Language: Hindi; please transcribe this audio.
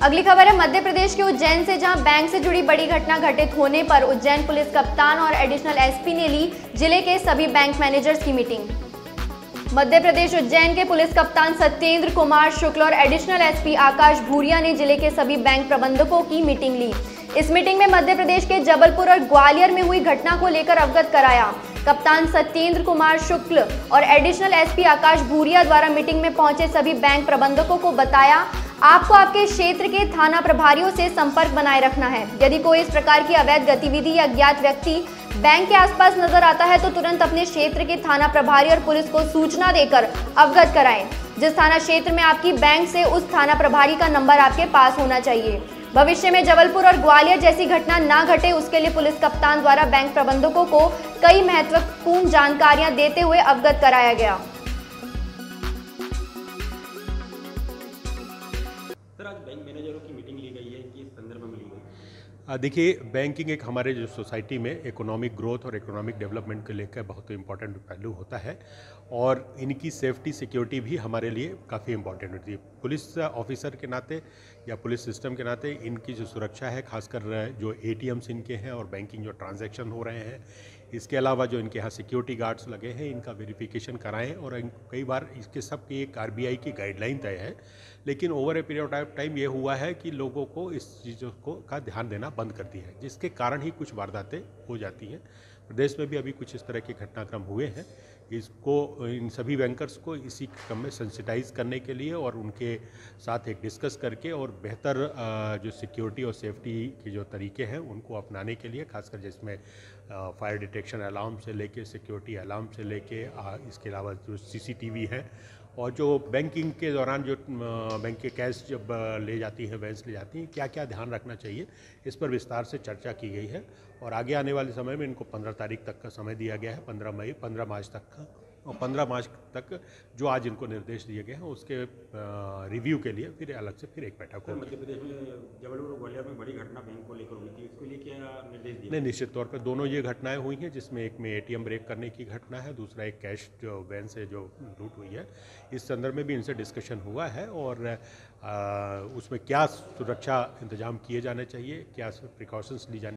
अगली खबर है, मध्य प्रदेश के उज्जैन से जहाँ बैंक से जुड़ी बड़ी घटना घटित होने पर उज्जैन पुलिस कप्तान और एडिशनल एसपी ने ली ज़िले के सभी बैंक मैनेजर्स की मीटिंग। मध्य प्रदेश उज्जैन के पुलिस कप्तान सत्येंद्र कुमार शुक्ल और एडिशनल एसपी आकाश भूरिया ने ज़िले के सभी बैंक प्रबंधकों की मीटिंग ली। इस मीटिंग में मध्य प्रदेश के जबलपुर और ग्वालियर में हुई घटना को लेकर अवगत कराया। कप्तान सत्येंद्र कुमार शुक्ल और एडिशनल एसपी आकाश भूरिया द्वारा मीटिंग में पहुँचे सभी बैंक प्रबंधकों को बताया आपको आपके क्षेत्र के थाना प्रभारियों से संपर्क बनाए रखना है। यदि कोई इस प्रकार की अवैध गतिविधि या ज्ञात व्यक्ति बैंक के आसपास नज़र आता है तो तुरंत अपने क्षेत्र के थाना प्रभारी और पुलिस को सूचना देकर अवगत कराएँ। जिस थाना क्षेत्र में आपकी बैंक से उस थाना प्रभारी का नंबर आपके पास होना चाहिए। भविष्य में जबलपुर और ग्वालियर जैसी घटना ना घटे, उसके लिए पुलिस कप्तान द्वारा बैंक प्रबंधकों को कई महत्वपूर्ण जानकारियाँ देते हुए अवगत कराया गया। बैंक मैनेजरों की मीटिंग ली गई है संदर्भ में ली गई? देखिए, बैंकिंग एक हमारे जो सोसाइटी में इकोनॉमिक ग्रोथ और इकोनॉमिक डेवलपमेंट को लेकर बहुत इंपॉर्टेंट पहलू होता है और इनकी सेफ्टी, सिक्योरिटी भी हमारे लिए काफ़ी इंपॉर्टेंट होती है। पुलिस ऑफिसर के नाते या पुलिस सिस्टम के नाते इनकी जो सुरक्षा है, खासकर जो ए इनके हैं और बैंकिंग जो ट्रांजेक्शन हो रहे हैं इसके अलावा जो इनके यहाँ सिक्योरिटी गार्ड्स लगे हैं, इनका वेरिफिकेशन कराएँ और कई बार इसके सब की एक आरबीआई की गाइडलाइन तय है। लेकिन over a period of time ये हुआ है कि लोगों को इस चीज़ों को, का ध्यान देना बंद कर दिया है, जिसके कारण ही कुछ वारदातें हो जाती हैं। प्रदेश में भी अभी कुछ इस तरह के घटनाक्रम हुए हैं। इसको, इन सभी बैंकर्स को इसी क्रम में सेंसिटाइज करने के लिए और उनके साथ एक डिस्कस करके और बेहतर जो सिक्योरिटी और सेफ्टी के जो तरीके हैं उनको अपनाने के लिए, खासकर जिसमें फायर डिटेक्शन अलार्म से लेके सिक्योरिटी अलार्म से लेके इसके अलावा जो सीसीटीवी है और जो बैंकिंग के दौरान जो बैंक के कैश जब ले जाती हैं वैंस ले जाती हैं क्या क्या ध्यान रखना चाहिए, इस पर विस्तार से चर्चा की गई है और आगे आने वाले समय में इनको पंद्रह तारीख तक का समय दिया गया है, पंद्रह मई, पंद्रह मार्च तक का। और पंद्रह मार्च तक जो आज इनको निर्देश दिए गए हैं उसके रिव्यू के लिए फिर अलग से फिर एक बैठक होगी। मध्य प्रदेश में जबलपुर ग्वालियर में बड़ी घटना बैंक को लेकर हुई थी इसके लिए क्या निर्देश दिए? नहीं निश्चित तौर पर दोनों ये घटनाएँ हुई हैं जिसमें एक में एटीएम ब्रेक करने की घटना है दूसरा एक कैश जो वैन से जो लूट हुई है। इस संदर्भ में भी इनसे डिस्कशन हुआ है और उसमें क्या सुरक्षा इंतज़ाम किए जाने चाहिए क्या प्रिकॉशंस ली जानी